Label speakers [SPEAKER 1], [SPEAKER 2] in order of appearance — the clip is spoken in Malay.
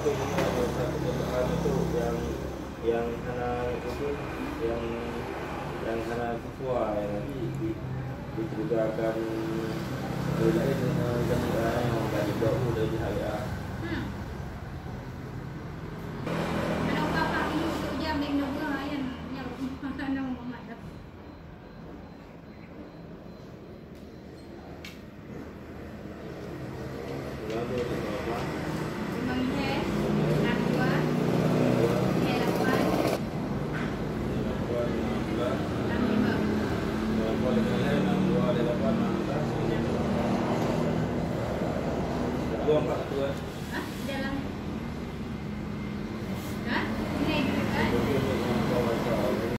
[SPEAKER 1] satu pertemuan itu yang yang sana itu yang yang sana ketua yang nanti di, di, dijuga akan dari jadi yang akan dibawa dari dua eh.
[SPEAKER 2] dalam